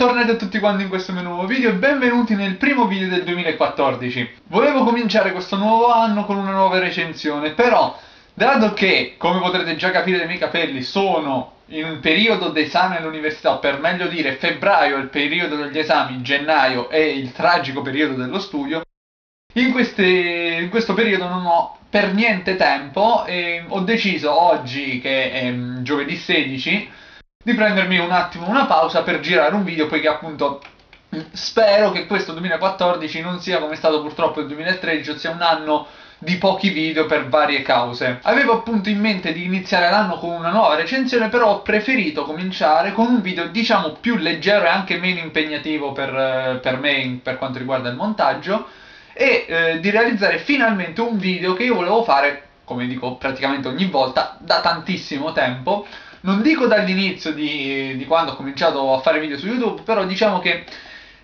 Bentornati a tutti quanti in questo mio nuovo video e benvenuti nel primo video del 2014. Volevo cominciare questo nuovo anno con una nuova recensione, però dato che, come potrete già capire dai miei capelli, sono in un periodo d'esame all'università, o per meglio dire febbraio è il periodo degli esami, gennaio è il tragico periodo dello studio, in, queste, in questo periodo non ho per niente tempo e ho deciso oggi, che è mm, giovedì 16, di prendermi un attimo una pausa per girare un video poiché appunto spero che questo 2014 non sia come è stato purtroppo il 2013, ossia un anno di pochi video per varie cause. Avevo appunto in mente di iniziare l'anno con una nuova recensione, però ho preferito cominciare con un video diciamo più leggero e anche meno impegnativo per, per me per quanto riguarda il montaggio e eh, di realizzare finalmente un video che io volevo fare, come dico praticamente ogni volta, da tantissimo tempo non dico dall'inizio di, di quando ho cominciato a fare video su YouTube, però diciamo che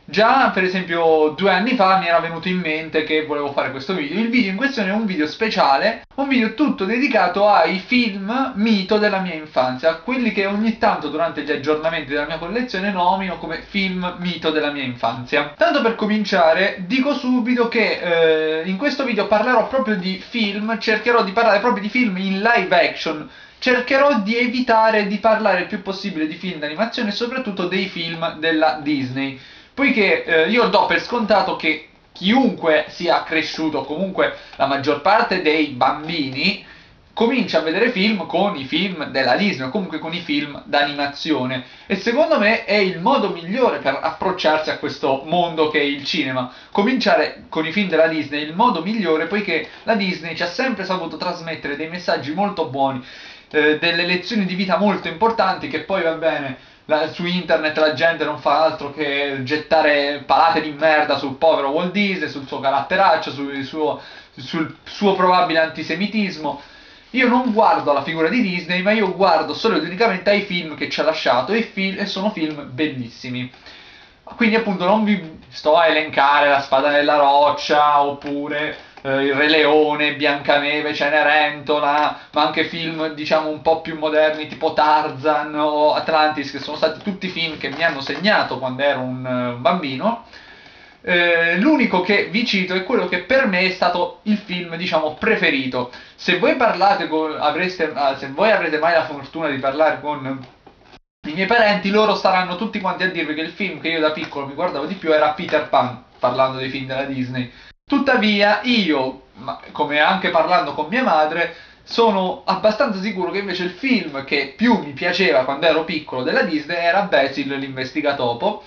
Già per esempio due anni fa mi era venuto in mente che volevo fare questo video. Il video in questione è un video speciale, un video tutto dedicato ai film mito della mia infanzia, quelli che ogni tanto durante gli aggiornamenti della mia collezione nomino come film mito della mia infanzia. Tanto per cominciare dico subito che eh, in questo video parlerò proprio di film, cercherò di parlare proprio di film in live action cercherò di evitare di parlare il più possibile di film d'animazione e soprattutto dei film della Disney, poiché eh, io do per scontato che chiunque sia cresciuto, comunque la maggior parte dei bambini, comincia a vedere film con i film della Disney o comunque con i film d'animazione. E secondo me è il modo migliore per approcciarsi a questo mondo che è il cinema. Cominciare con i film della Disney è il modo migliore poiché la Disney ci ha sempre saputo trasmettere dei messaggi molto buoni eh, delle lezioni di vita molto importanti che poi va bene la, su internet la gente non fa altro che gettare palate di merda sul povero Walt Disney, sul suo caratteraccio, sul suo, sul suo probabile antisemitismo. Io non guardo la figura di Disney, ma io guardo solo ed unicamente ai film che ci ha lasciato e, fil- e sono film bellissimi. Quindi appunto non vi sto a elencare la spada nella roccia oppure eh, Il Re Leone, Biancaneve, Cenerentola, ma anche film diciamo un po' più moderni tipo Tarzan o Atlantis, che sono stati tutti film che mi hanno segnato quando ero un, un bambino. Eh, l'unico che vi cito è quello che per me è stato il film, diciamo, preferito. Se voi parlate con, avreste, ah, se voi avrete mai la fortuna di parlare con i miei parenti, loro staranno tutti quanti a dirvi che il film che io da piccolo mi guardavo di più era Peter Pan, parlando dei film della Disney. Tuttavia io, come anche parlando con mia madre, sono abbastanza sicuro che invece il film che più mi piaceva quando ero piccolo della Disney era Basil l'investigatopo,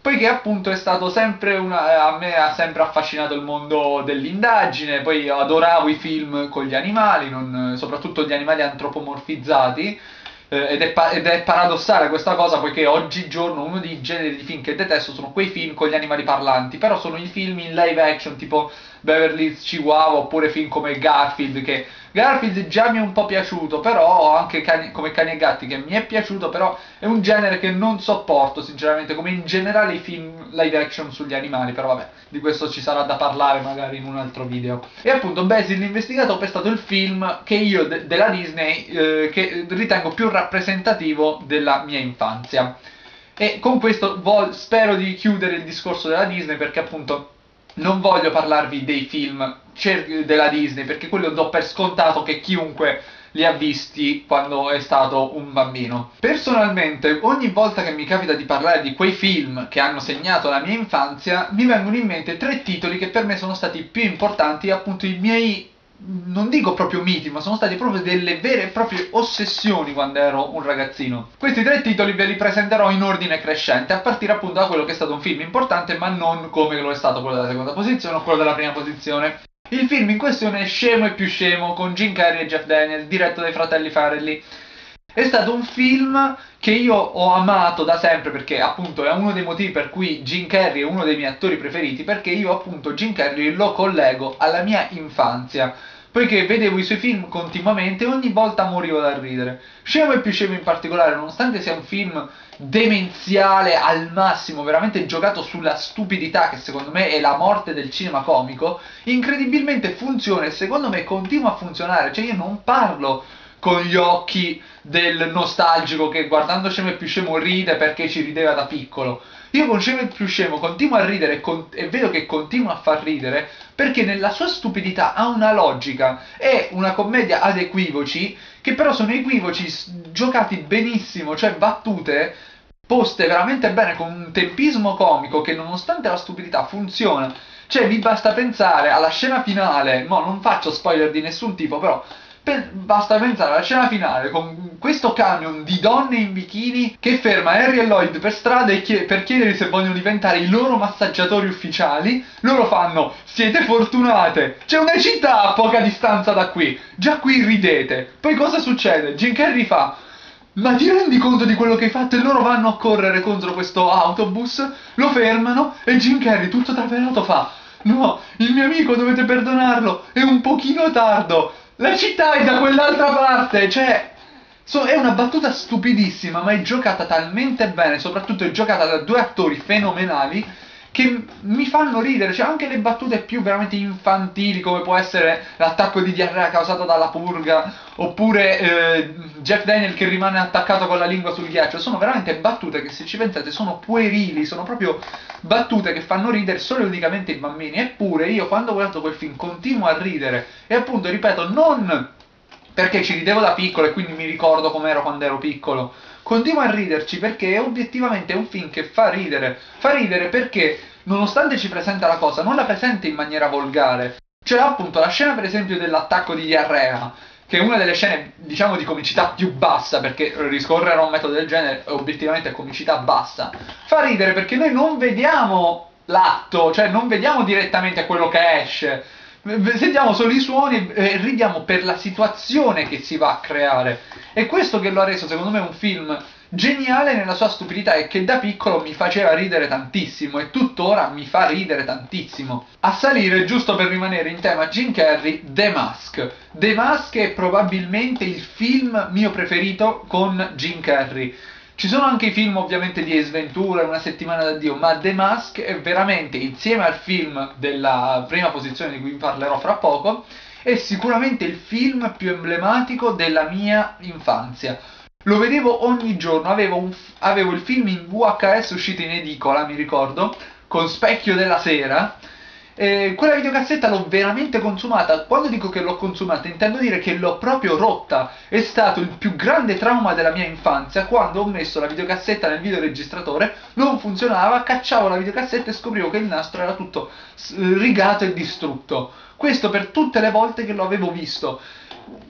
poiché appunto è stato sempre una, a me ha sempre affascinato il mondo dell'indagine, poi adoravo i film con gli animali, non, soprattutto gli animali antropomorfizzati, eh, ed, è ed, è paradossale questa cosa poiché oggigiorno uno dei generi di film che detesto sono quei film con gli animali parlanti, però sono i film in live action tipo Beverly Hills Chihuahua oppure film come Garfield che Garfield già mi è un po' piaciuto, però anche cani, come Cani e Gatti che mi è piaciuto, però è un genere che non sopporto sinceramente, come in generale i film live action sugli animali, però vabbè, di questo ci sarà da parlare magari in un altro video. E appunto Basil l'investigatore è stato il film che io de- della Disney eh, che ritengo più rappresentativo della mia infanzia. E con questo vol- spero di chiudere il discorso della Disney perché appunto non voglio parlarvi dei film della Disney perché quello do per scontato che chiunque li ha visti quando è stato un bambino. Personalmente, ogni volta che mi capita di parlare di quei film che hanno segnato la mia infanzia, mi vengono in mente tre titoli che per me sono stati più importanti, appunto i miei non dico proprio miti, ma sono stati proprio delle vere e proprie ossessioni quando ero un ragazzino. Questi tre titoli ve li presenterò in ordine crescente, a partire appunto da quello che è stato un film importante, ma non come lo è stato quello della seconda posizione o quello della prima posizione. Il film in questione è Scemo e più scemo con Jim Carrey e Jeff Daniels, diretto dai fratelli Farrelly. È stato un film che io ho amato da sempre perché appunto è uno dei motivi per cui Jim Carrey è uno dei miei attori preferiti perché io appunto Jim Carrey lo collego alla mia infanzia poiché vedevo i suoi film continuamente e ogni volta morivo da ridere. Scemo e più scemo in particolare, nonostante sia un film demenziale al massimo, veramente giocato sulla stupidità che secondo me è la morte del cinema comico, incredibilmente funziona e secondo me continua a funzionare, cioè io non parlo con gli occhi del nostalgico che guardando Scemo e più Scemo ride perché ci rideva da piccolo. Io con Scemo e più Scemo continuo a ridere e, con- e vedo che continua a far ridere perché nella sua stupidità ha una logica. È una commedia ad equivoci che però sono equivoci giocati benissimo, cioè battute poste veramente bene con un tempismo comico che nonostante la stupidità funziona. Cioè, vi basta pensare alla scena finale, no, non faccio spoiler di nessun tipo, però pe- basta pensare alla scena finale con questo camion di donne in bikini che ferma Harry e Lloyd per strada e chie- per chiedere se vogliono diventare i loro massaggiatori ufficiali. Loro fanno: Siete fortunate! C'è una città a poca distanza da qui. Già qui ridete. Poi cosa succede? Jim Carrey fa. Ma ti rendi conto di quello che hai fatto? E loro vanno a correre contro questo autobus, lo fermano e Jim Carrey, tutto trapelato, fa: No, il mio amico dovete perdonarlo, è un pochino tardo. La città è da quell'altra parte. Cioè, so- è una battuta stupidissima, ma è giocata talmente bene, soprattutto è giocata da due attori fenomenali che mi fanno ridere, cioè anche le battute più veramente infantili come può essere l'attacco di diarrea causato dalla purga oppure eh, Jeff Daniel che rimane attaccato con la lingua sul ghiaccio, sono veramente battute che se ci pensate sono puerili, sono proprio battute che fanno ridere solo e unicamente i bambini, eppure io quando guardo quel film continuo a ridere e appunto ripeto non perché ci ridevo da piccolo e quindi mi ricordo com'ero quando ero piccolo. Continuo a riderci perché obiettivamente è un film che fa ridere. Fa ridere perché, nonostante ci presenta la cosa, non la presenta in maniera volgare. C'è appunto la scena, per esempio, dell'attacco di diarrea, che è una delle scene, diciamo, di comicità più bassa, perché riscorrere a un metodo del genere è obiettivamente comicità bassa. Fa ridere perché noi non vediamo l'atto, cioè non vediamo direttamente quello che esce sentiamo solo i suoni e ridiamo per la situazione che si va a creare. È questo che lo ha reso, secondo me, un film geniale nella sua stupidità e che da piccolo mi faceva ridere tantissimo e tuttora mi fa ridere tantissimo. A salire, giusto per rimanere in tema Jim Carrey, The Mask. The Mask è probabilmente il film mio preferito con Jim Carrey. Ci sono anche i film ovviamente di Ace Ventura, Una settimana da Dio, ma The Mask è veramente, insieme al film della prima posizione di cui vi parlerò fra poco, è sicuramente il film più emblematico della mia infanzia. Lo vedevo ogni giorno, avevo, un, avevo il film in VHS uscito in edicola, mi ricordo, con Specchio della Sera, eh, quella videocassetta l'ho veramente consumata. Quando dico che l'ho consumata, intendo dire che l'ho proprio rotta. È stato il più grande trauma della mia infanzia quando ho messo la videocassetta nel videoregistratore, non funzionava, cacciavo la videocassetta e scoprivo che il nastro era tutto rigato e distrutto. Questo per tutte le volte che lo avevo visto.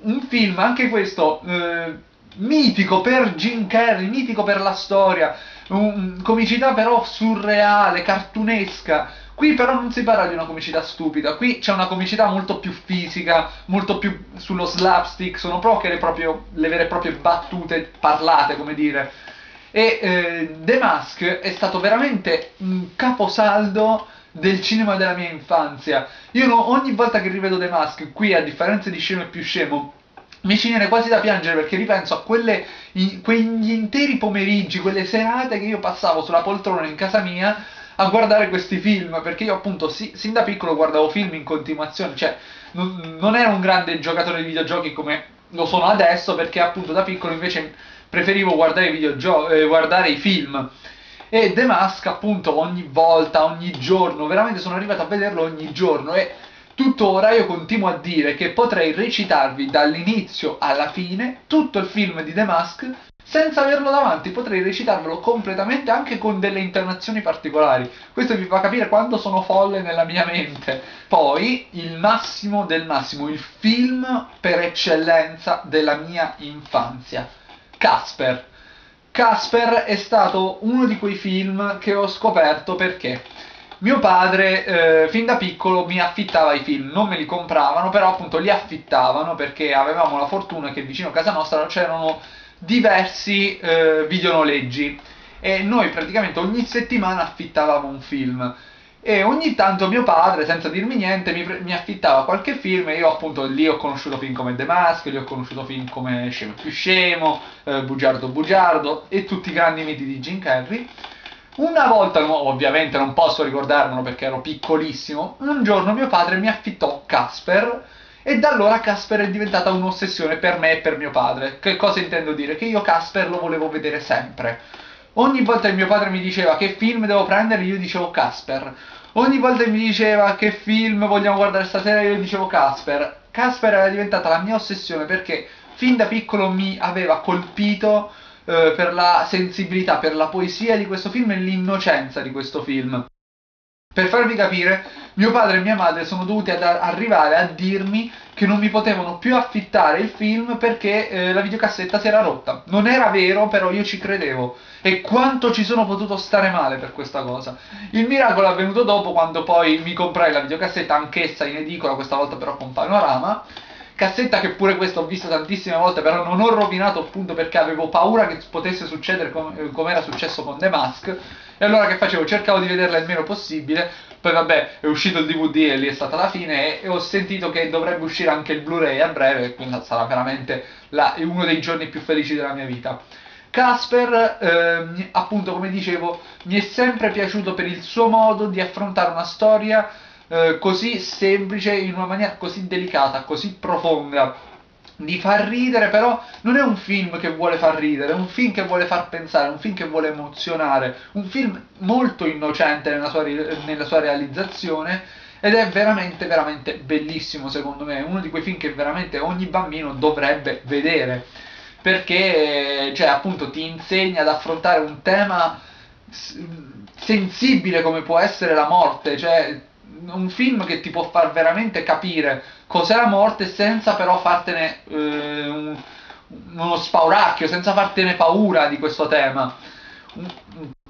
Un film, anche questo, eh, mitico per Jim Carrey, mitico per la storia, un, comicità però surreale, cartunesca Qui però non si parla di una comicità stupida, qui c'è una comicità molto più fisica, molto più sullo slapstick, sono proprio le, proprio, le vere e proprie battute parlate, come dire. E eh, The Mask è stato veramente un caposaldo del cinema della mia infanzia. Io ogni volta che rivedo The Mask, qui a differenza di Scemo e più Scemo, mi ci viene quasi da piangere perché ripenso a quelle, i, quegli interi pomeriggi, quelle serate che io passavo sulla poltrona in casa mia a guardare questi film, perché io appunto si, sin da piccolo guardavo film in continuazione, cioè non, non ero un grande giocatore di videogiochi come lo sono adesso, perché appunto da piccolo invece preferivo guardare videogio- eh, guardare i film. E The Mask appunto ogni volta, ogni giorno, veramente sono arrivato a vederlo ogni giorno e tuttora io continuo a dire che potrei recitarvi dall'inizio alla fine tutto il film di The Mask senza averlo davanti, potrei recitarvelo completamente anche con delle intonazioni particolari. Questo vi fa capire quanto sono folle nella mia mente. Poi, il massimo del massimo, il film per eccellenza della mia infanzia. Casper. Casper è stato uno di quei film che ho scoperto perché mio padre eh, fin da piccolo mi affittava i film, non me li compravano, però appunto li affittavano perché avevamo la fortuna che vicino a casa nostra c'erano diversi eh, videonoleggi e noi praticamente ogni settimana affittavamo un film e ogni tanto mio padre, senza dirmi niente, mi, mi, affittava qualche film e io appunto lì ho conosciuto film come The Mask, lì ho conosciuto film come Scemo più Scemo, eh, Bugiardo Bugiardo e tutti i grandi miti di Jim Carrey. Una volta, ovviamente non posso ricordarmelo perché ero piccolissimo, un giorno mio padre mi affittò Casper e da allora Casper è diventata un'ossessione per me e per mio padre. Che cosa intendo dire? Che io Casper lo volevo vedere sempre. Ogni volta che mio padre mi diceva che film devo prendere, io dicevo Casper. Ogni volta che mi diceva che film vogliamo guardare stasera, io dicevo Casper. Casper era diventata la mia ossessione perché fin da piccolo mi aveva colpito eh, per la sensibilità, per la poesia di questo film e l'innocenza di questo film. Per farvi capire, mio padre e mia madre sono dovuti ad arrivare a dirmi che non mi potevano più affittare il film perché eh, la videocassetta si era rotta. Non era vero, però io ci credevo. E quanto ci sono potuto stare male per questa cosa. Il miracolo è avvenuto dopo quando poi mi comprai la videocassetta, anch'essa in edicola, questa volta però con panorama cassetta che pure questa ho visto tantissime volte, però non ho rovinato appunto perché avevo paura che potesse succedere com- come era successo con The Mask. E allora che facevo? Cercavo di vederla il meno possibile. Poi vabbè, è uscito il DVD e lì è stata la fine. E, e ho sentito che dovrebbe uscire anche il Blu-ray a breve, quindi sarà veramente la, uno dei giorni più felici della mia vita. Casper, eh, appunto, come dicevo, mi è sempre piaciuto per il suo modo di affrontare una storia eh, così semplice, in una maniera così delicata, così profonda, di far ridere, però non è un film che vuole far ridere, è un film che vuole far pensare, un film che vuole emozionare, un film molto innocente nella sua, nella sua realizzazione ed è veramente, veramente bellissimo secondo me, uno di quei film che veramente ogni bambino dovrebbe vedere, perché cioè, appunto ti insegna ad affrontare un tema sensibile come può essere la morte, cioè un film che ti può far veramente capire cos'è la morte senza però fartene eh, un, uno spauracchio, senza fartene paura di questo tema. Un,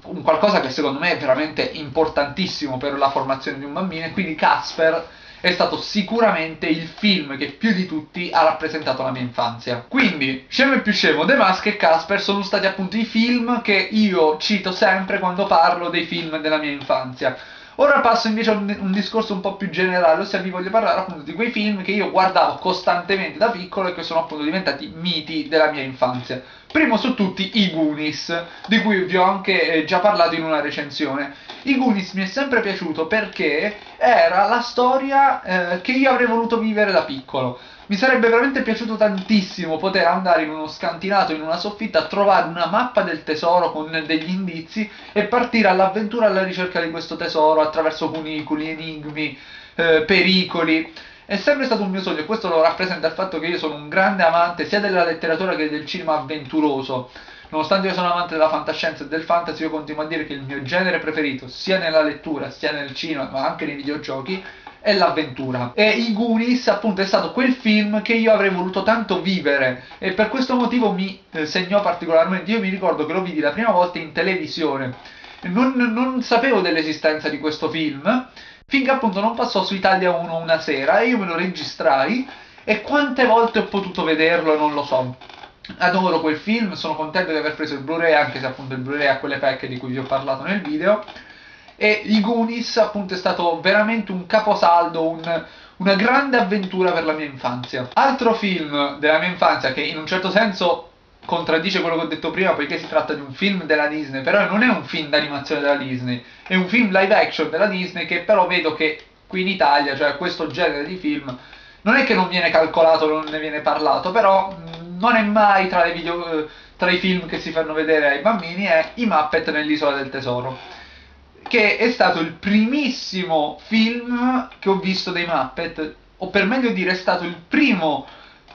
un, qualcosa che secondo me è veramente importantissimo per la formazione di un bambino e quindi Casper è stato sicuramente il film che più di tutti ha rappresentato la mia infanzia. Quindi, Scemo e più scemo, The Mask e Casper sono stati appunto i film che io cito sempre quando parlo dei film della mia infanzia. Ora passo invece a un, un, discorso un po' più generale, ossia vi voglio parlare appunto di quei film che io guardavo costantemente da piccolo e che sono appunto diventati miti della mia infanzia. Primo su tutti i Goonies, di cui vi ho anche eh, già parlato in una recensione. I Goonies mi è sempre piaciuto perché era la storia eh, che io avrei voluto vivere da piccolo. Mi sarebbe veramente piaciuto tantissimo poter andare in uno scantinato, in una soffitta, a trovare una mappa del tesoro con degli indizi e partire all'avventura alla ricerca di questo tesoro attraverso cunicoli, enigmi, eh, pericoli. È sempre stato un mio sogno e questo lo rappresenta il fatto che io sono un grande amante sia della letteratura che del cinema avventuroso. Nonostante io sono amante della fantascienza e del fantasy, io continuo a dire che il mio genere preferito, sia nella lettura, sia nel cinema, ma anche nei videogiochi, è l'avventura. E I Goonies, appunto, è stato quel film che io avrei voluto tanto vivere e per questo motivo mi eh, segnò particolarmente. Io mi ricordo che lo vidi la prima volta in televisione. Non, non sapevo dell'esistenza di questo film finché appunto non passò su Italia 1 una sera e io me lo registrai e quante volte ho potuto vederlo non lo so. Adoro quel film, sono contento di aver preso il Blu-ray anche se appunto il Blu-ray ha quelle pecche di cui vi ho parlato nel video e I Goonies appunto è stato veramente un caposaldo, un, una grande avventura per la mia infanzia. Altro film della mia infanzia che in un certo senso contraddice quello che ho detto prima poiché si tratta di un film della Disney, però non è un film d'animazione della Disney, è un film live action della Disney che però vedo che qui in Italia, cioè questo genere di film, non è che non viene calcolato, non ne viene parlato, però non è mai tra, video, tra i film che si fanno vedere ai bambini, è I Muppet nell'isola del tesoro che è stato il primissimo film che ho visto dei Muppet, o per meglio dire è stato il primo,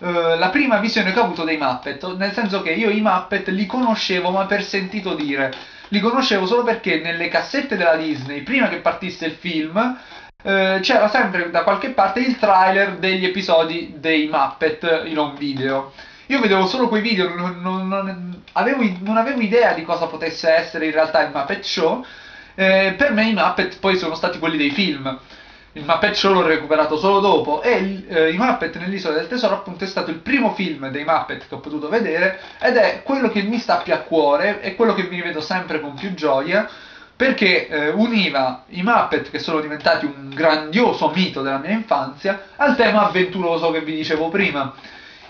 eh, la prima visione che ho avuto dei Muppet, nel senso che io i Muppet li conoscevo ma per sentito dire, li conoscevo solo perché nelle cassette della Disney, prima che partisse il film, eh, c'era sempre da qualche parte il trailer degli episodi dei Muppet in un video. Io vedevo solo quei video, non, non, non, avevo, non avevo idea di cosa potesse essere in realtà il Muppet Show, eh, per me i Muppet poi sono stati quelli dei film. Il Muppet l'ho recuperato solo dopo e eh, i Muppet nell'Isola del Tesoro appunto è stato il primo film dei Muppet che ho potuto vedere ed è quello che mi sta più a cuore e quello che mi rivedo sempre con più gioia perché eh, univa i Muppet che sono diventati un grandioso mito della mia infanzia al tema avventuroso che vi dicevo prima.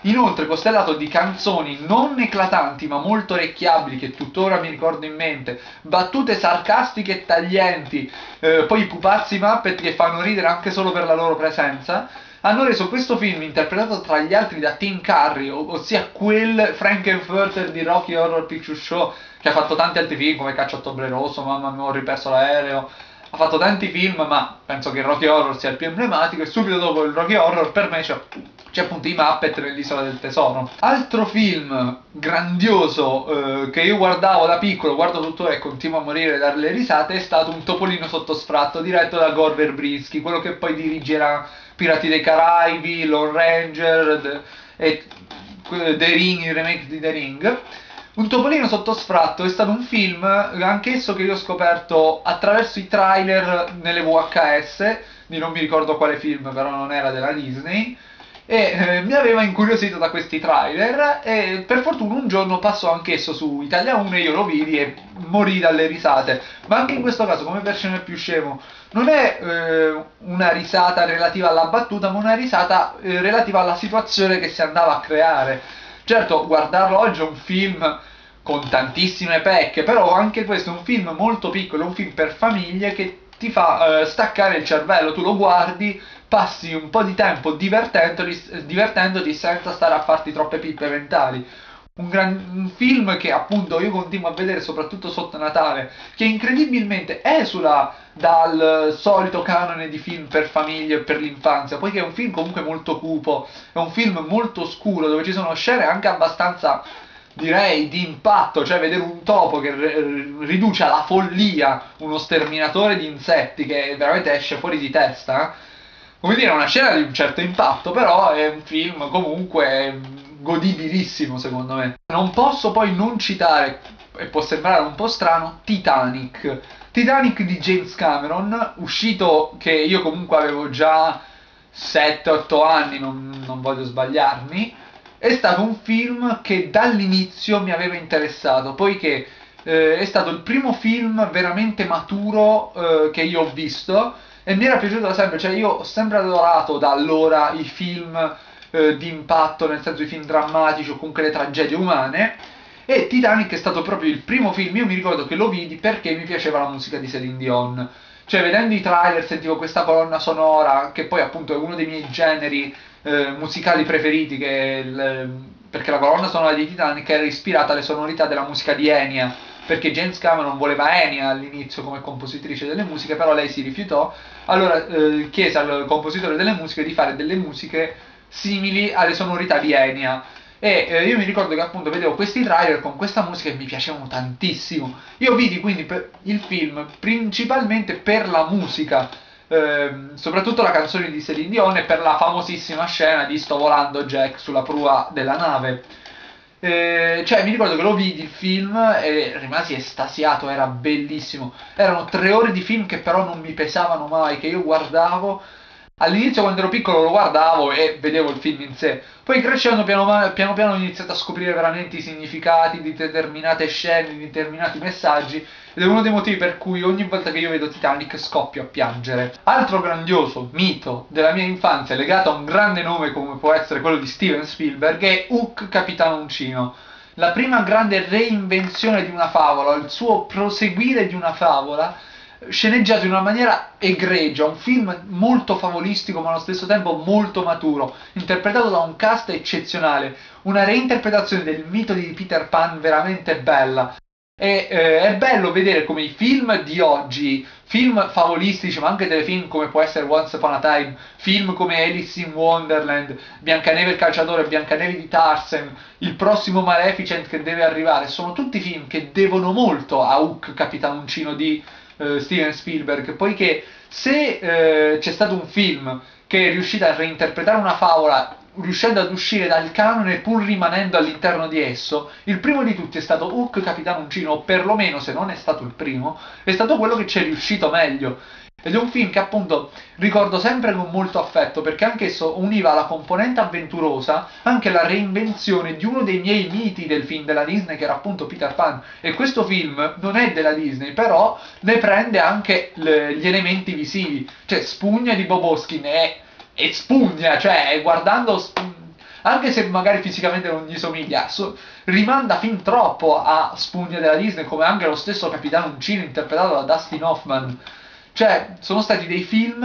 Inoltre costellato di canzoni non eclatanti ma molto orecchiabili che tuttora mi ricordo in mente, battute sarcastiche e taglienti, eh, poi pupazzi Muppet che fanno ridere anche solo per la loro presenza, hanno reso questo film interpretato tra gli altri da Tim Curry, ossia quel Frankenfurter di Rocky Horror Picture Show che ha fatto tanti altri film come Caccia Ottobre Rosso, Mamma mia ho riperso l'aereo, ha fatto tanti film ma penso che il Rocky Horror sia il più emblematico e subito dopo il Rocky Horror per me c'è, c'è appunto i Muppet nell'Isola del Tesoro. Altro film grandioso eh, che io guardavo da piccolo, guardo tutto e continuo a morire dalle risate, è stato Un topolino sotto sfratto diretto da Gore Verbinski, quello che poi dirigerà Pirati dei Caraibi, Lone Ranger the, e The Ring, il remake di The Ring. Un topolino sotto sfratto è stato un film, anch'esso che io ho scoperto attraverso i trailer nelle VHS, di non mi ricordo quale film, però non era della Disney, e eh, mi aveva incuriosito da questi trailer e per fortuna un giorno passò anch'esso su Italia 1 e io lo vidi e morì dalle risate. Ma anche in questo caso, come per scena più scemo, non è eh, una risata relativa alla battuta, ma una risata eh, relativa alla situazione che si andava a creare. Certo, guardarlo oggi è un film con tantissime pecche, però anche questo è un film molto piccolo, un film per famiglie che ti fa eh, staccare il cervello, tu lo guardi, passi un po' di tempo divertendoti, divertendoti senza stare a farti troppe pippe mentali. Un, gran, un, film che appunto io continuo a vedere soprattutto sotto Natale, che incredibilmente esula dal solito canone di film per famiglie e per l'infanzia, poiché è un film comunque molto cupo, è un film molto scuro dove ci sono scene anche abbastanza direi di impatto, cioè vedere un topo che riduce alla follia uno sterminatore di insetti che veramente esce fuori di testa. Come dire, una scena di un certo impatto, però è un film comunque godibilissimo secondo me. Non posso poi non citare, e può sembrare un po' strano, Titanic. Titanic di James Cameron, uscito che io comunque avevo già 7-8 anni, non, non voglio sbagliarmi, è stato un film che dall'inizio mi aveva interessato, poiché eh, è stato il primo film veramente maturo eh, che io ho visto e mi era piaciuto da sempre, cioè io ho sempre adorato da allora i film eh, di impatto, nel senso i film drammatici o comunque le tragedie umane. E Titanic è stato proprio il primo film, io mi ricordo che lo vidi perché mi piaceva la musica di Celine Dion. Cioè, vedendo i trailer, sentivo questa colonna sonora, che poi appunto è uno dei miei generi eh, musicali preferiti, il, perché la colonna sonora di Titanic era ispirata alle sonorità della musica di Enya, perché James Cameron voleva Enya all'inizio come compositrice delle musiche, però lei si rifiutò. Allora eh, chiese al compositore delle musiche di fare delle musiche simili alle sonorità di Enya. E eh, io mi ricordo che appunto vedevo questi trailer con questa musica e mi piacevano tantissimo. Io vidi quindi il film principalmente per la musica, ehm, soprattutto la canzone di Celine Dion e per la famosissima scena di Sto volando Jack sulla prua della nave. Eh, cioè, mi ricordo che lo vidi il film e rimasi estasiato, era bellissimo. Erano tre ore di film che però non mi pesavano mai, che io guardavo. All'inizio quando ero piccolo lo guardavo e vedevo il film in sé, poi crescendo piano piano, piano ho iniziato a scoprire veramente i significati di determinate scene, di determinati messaggi ed è uno dei motivi per cui ogni volta che io vedo Titanic scoppio a piangere. Altro grandioso mito della mia infanzia legato a un grande nome come può essere quello di Steven Spielberg è Hook Capitano Uncino. La prima grande reinvenzione di una favola, il suo proseguire di una favola sceneggiato in una maniera egregia, un film molto favolistico ma allo stesso tempo molto maturo, interpretato da un cast eccezionale, una reinterpretazione del mito di Peter Pan veramente bella. E, eh, è bello vedere come i film di oggi, film favolistici, ma anche telefilm come può essere Once Upon a Time, film come Alice in Wonderland, Biancaneve il calciatore, Biancaneve di Tarzan, il prossimo Maleficent che deve arrivare, sono tutti film che devono molto a Hook Capitanoncino di eh, Steven Spielberg, poiché se eh, c'è stato un film che è riuscito a reinterpretare una favola riuscendo ad uscire dal canone pur rimanendo all'interno di esso, il primo di tutti è stato Hook Capitano Uncino, o perlomeno se non è stato il primo, è stato quello che ci è riuscito meglio. Ed è un film che appunto ricordo sempre con molto affetto perché anch'esso univa la componente avventurosa anche la reinvenzione di uno dei miei miti del film della Disney che era appunto Peter Pan e questo film non è della Disney però ne prende anche le, gli elementi visivi cioè Spugna di Bob Hoskin è, è spugna cioè guardando anche se magari fisicamente non gli somiglia, so, rimanda fin troppo a Spugna della Disney, come anche lo stesso Capitano Uncino interpretato da Dustin Hoffman. Cioè, sono stati dei film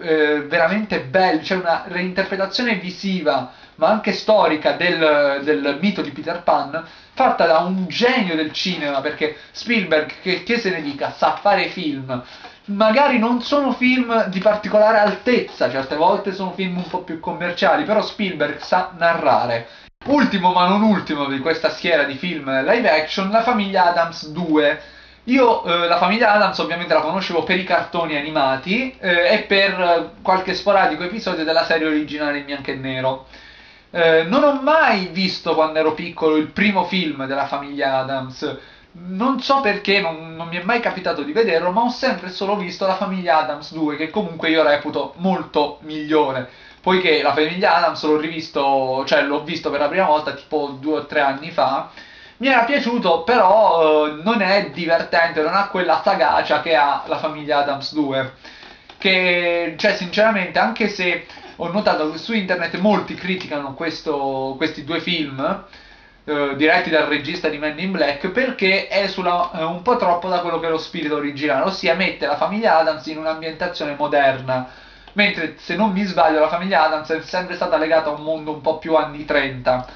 eh, veramente belli, c'è una reinterpretazione visiva ma anche storica del, del, mito di Peter Pan fatta da un genio del cinema perché Spielberg che, che se ne dica sa fare film magari non sono film di particolare altezza certe volte sono film un po' più commerciali però Spielberg sa narrare ultimo ma non ultimo di questa schiera di film live action La famiglia Adams 2 io eh, la famiglia Adams ovviamente la conoscevo per i cartoni animati eh, e per qualche sporadico episodio della serie originale in bianco e nero. Eh, non ho mai visto quando ero piccolo il primo film della famiglia Adams. Non so perché, non, non mi è mai capitato di vederlo, ma ho sempre solo visto la famiglia Adams 2, che comunque io reputo molto migliore. Poiché la famiglia Adams l'ho rivisto, cioè l'ho visto per la prima volta tipo due o tre anni fa mi era piaciuto, però eh, non è divertente, non ha quella sagacia che ha la famiglia Adams 2. Che, cioè, sinceramente, anche se ho notato che su internet molti criticano questo, questi due film, eh, diretti dal regista di Man in Black, perché esula eh, un po' troppo da quello che è lo spirito originale, ossia mette la famiglia Adams in un'ambientazione moderna. Mentre, se non mi sbaglio, la famiglia Adams è sempre stata legata a un mondo un po' più anni 30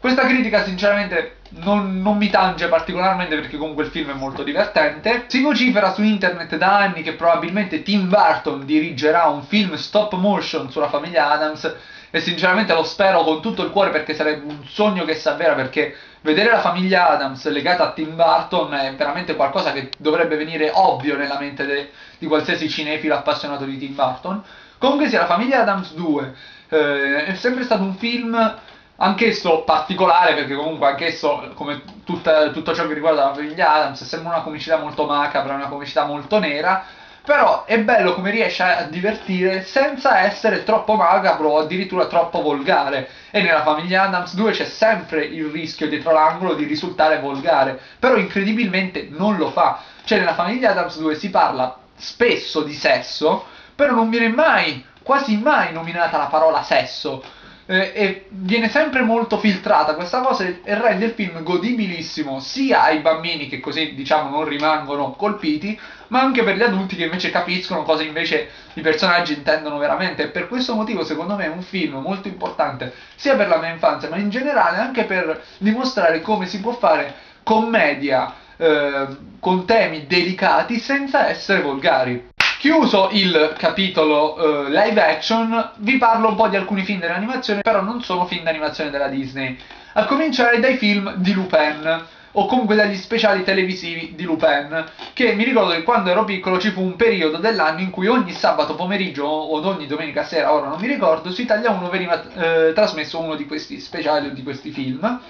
questa critica sinceramente non, non, mi tange particolarmente perché comunque il film è molto divertente. Si vocifera su internet da anni che probabilmente Tim Burton dirigerà un film stop motion sulla famiglia Adams e sinceramente lo spero con tutto il cuore perché sarebbe un sogno che si avvera perché vedere la famiglia Adams legata a Tim Burton è veramente qualcosa che dovrebbe venire ovvio nella mente de, di qualsiasi cinefilo appassionato di Tim Burton. Comunque sia, la famiglia Adams 2 eh, è sempre stato un film anch'esso particolare perché comunque anch'esso come tutta, tutto ciò che riguarda la famiglia Adams sembra una comicità molto macabra, una comicità molto nera però è bello come riesce a divertire senza essere troppo macabro o addirittura troppo volgare. E nella famiglia Adams 2 c'è sempre il rischio dietro l'angolo di risultare volgare però incredibilmente non lo fa. Cioè nella famiglia Adams 2 si parla spesso di sesso però non viene mai quasi mai nominata la parola sesso eh, e viene sempre molto filtrata questa cosa e rende il film godibilissimo sia ai bambini che così diciamo non rimangono colpiti ma anche per gli adulti che invece capiscono cosa invece i personaggi intendono veramente. E per questo motivo secondo me è un film molto importante sia per la mia infanzia ma in generale anche per dimostrare come si può fare commedia eh, con temi delicati senza essere volgari Chiuso il capitolo uh, live action, vi parlo un po' di alcuni film dell'animazione, però non sono film d'animazione della Disney. A cominciare dai film di Lupin, o comunque dagli speciali televisivi di Lupin, che mi ricordo che quando ero piccolo ci fu un periodo dell'anno in cui ogni sabato pomeriggio o ogni domenica sera, ora non mi ricordo, su Italia 1 veniva eh, trasmesso uno di questi speciali o di questi film.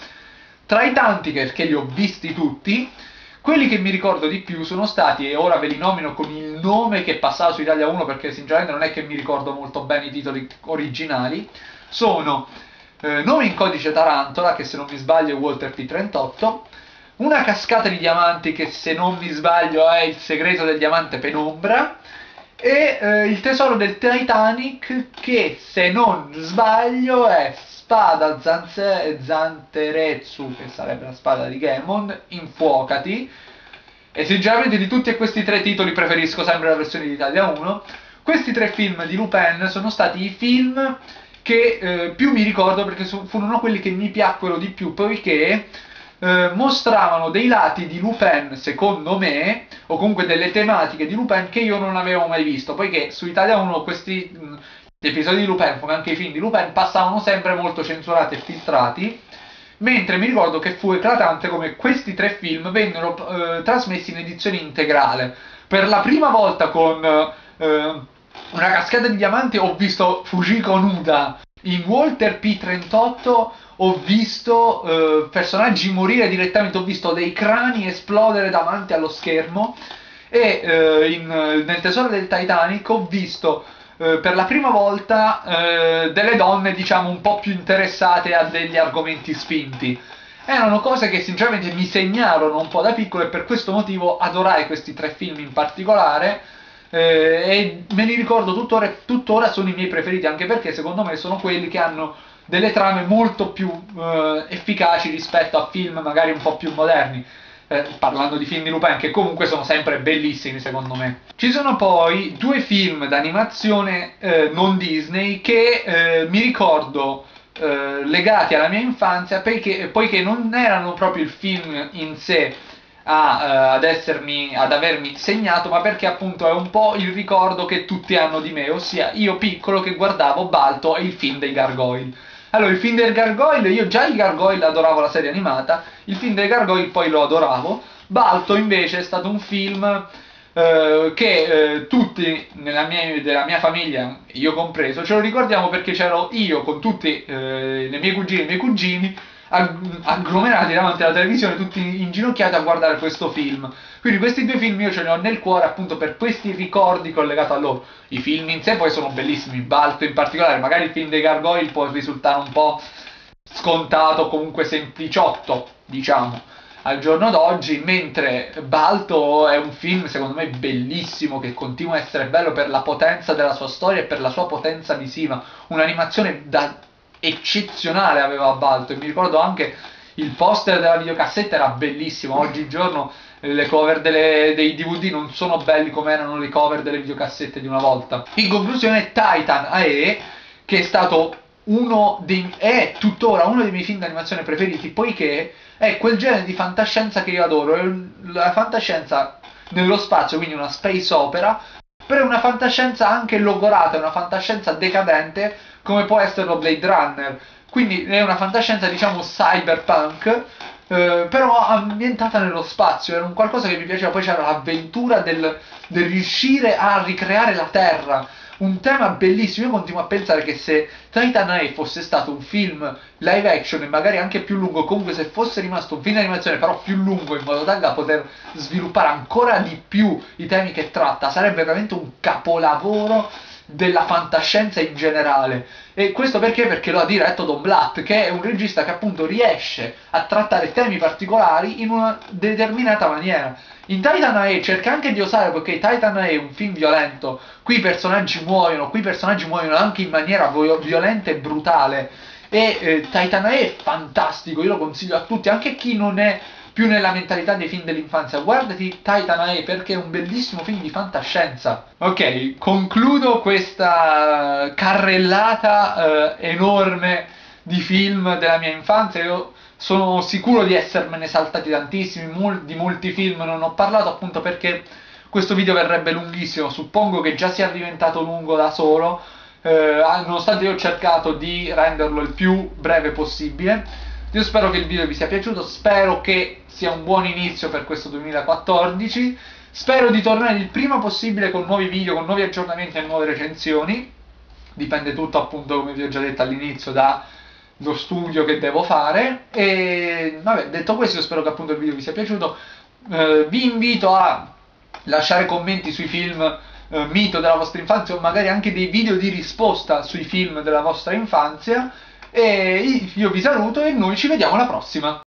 Tra i tanti, perché li ho visti tutti, quelli che mi ricordo di più sono stati, e ora ve li nomino con il nome che passava su Italia 1 perché sinceramente non è che mi ricordo molto bene i titoli originali, sono eh, Nome in codice Tarantola, che se non mi sbaglio è Walter P38, Una cascata di diamanti, che se non mi sbaglio è Il segreto del diamante penombra, e eh, Il tesoro del Titanic, che se non sbaglio è spada Zanze, Zanteretsu, che sarebbe la spada di Gemon, Infuocati. E sinceramente di tutti questi tre titoli preferisco sempre la versione di Italia 1. Questi tre film di Lupin sono stati i film che eh, più mi ricordo perché furono quelli che mi piacquero di più poiché eh, mostravano dei lati di Lupin, secondo me, o comunque delle tematiche di Lupin che io non avevo mai visto, poiché su Italia 1 questi gli episodi di Lupin, come anche i film di Lupin, passavano sempre molto censurati e filtrati, mentre mi ricordo che fu eclatante come questi tre film vennero eh, trasmessi in edizione integrale. Per la prima volta con eh, una cascata di diamanti ho visto Fujiko nuda. In Walter P38 ho visto eh, personaggi morire direttamente, ho visto dei crani esplodere davanti allo schermo e eh, in, nel Tesoro del Titanic ho visto eh, per la prima volta eh, delle donne diciamo un po' più interessate a degli argomenti spinti. Erano cose che sinceramente mi segnarono un po' da piccolo e per questo motivo adorai questi tre film in particolare eh, e me li ricordo tuttora tuttora sono i miei preferiti anche perché secondo me sono quelli che hanno delle trame molto più eh, efficaci rispetto a film magari un po' più moderni eh, parlando di film di Lupin che comunque sono sempre bellissimi secondo me. Ci sono poi due film d'animazione eh, non Disney che eh, mi ricordo eh, legati alla mia infanzia perché, poiché non erano proprio il film in sé a, uh, ad, essermi, ad avermi segnato, ma perché appunto è un po' il ricordo che tutti hanno di me, ossia io piccolo che guardavo Balto e il film dei Gargoyle. Allora, il film del Gargoyle, io già i Gargoyle adoravo la serie animata, il film dei Gargoyle poi lo adoravo, Balto invece è stato un film eh, che eh, tutti nella mia, della mia famiglia, io compreso, ce lo ricordiamo perché c'ero io con tutti eh, le mie cugine e i miei cugini agglomerati davanti alla televisione, tutti inginocchiati a guardare questo film. Quindi questi due film io ce li ho nel cuore appunto per questi ricordi collegati a loro. I film in sé poi sono bellissimi, Balto in particolare, magari il film dei Gargoyle può risultare un po' scontato, comunque sempliciotto, diciamo al giorno d'oggi, mentre Balto è un film secondo me bellissimo che continua a essere bello per la potenza della sua storia e per la sua potenza visiva, un'animazione da eccezionale aveva Balto. E mi ricordo anche il poster della videocassetta era bellissimo, oggigiorno le cover delle, dei DVD non sono belli come erano le cover delle videocassette di una volta. In conclusione Titan AE che è stato uno dei, è tuttora uno dei miei film d'animazione preferiti poiché è quel genere di fantascienza che io adoro, la fantascienza nello spazio, quindi una space opera, però è una fantascienza anche logorata, è una fantascienza decadente come può esserlo Blade Runner. Quindi è una fantascienza, diciamo, cyberpunk, eh, però ambientata nello spazio. Era un qualcosa che mi piaceva. Poi c'era l'avventura del, del riuscire a ricreare la Terra un tema bellissimo. Io continuo a pensare che se Titan Eye fosse stato un film live action e magari anche più lungo, comunque se fosse rimasto un film di animazione però più lungo in modo tale da poter sviluppare ancora di più i temi che tratta, sarebbe veramente un capolavoro della fantascienza in generale. E questo perché? Perché lo ha diretto Don Blatt, che è un regista che appunto riesce a trattare temi particolari in una determinata maniera. In Titan A cerca anche di osare perché Titan A è un film violento, qui i personaggi muoiono, qui i personaggi muoiono anche in maniera violenta e brutale. E eh, Titan A è fantastico, io lo consiglio a tutti, anche a chi non è più nella mentalità dei film dell'infanzia. Guardati Titan A perché è un bellissimo film di fantascienza. Ok, concludo questa carrellata eh, enorme di film della mia infanzia. Io sono sicuro di essermene saltati tantissimi, mol- di molti film non ho parlato appunto perché questo video verrebbe lunghissimo. Suppongo che già sia diventato lungo da solo. Eh, nonostante io ho cercato di renderlo il più breve possibile. Io spero che il video vi sia piaciuto, spero che sia un buon inizio per questo 2014. Spero di tornare il prima possibile con nuovi video, con nuovi aggiornamenti e nuove recensioni. Dipende tutto, appunto, come vi ho già detto all'inizio, dallo studio che devo fare. E vabbè, detto questo, spero che appunto il video vi sia piaciuto. Eh, vi invito a lasciare commenti sui film eh, mito della vostra infanzia o magari anche dei video di risposta sui film della vostra infanzia. E io vi saluto e noi ci vediamo alla prossima.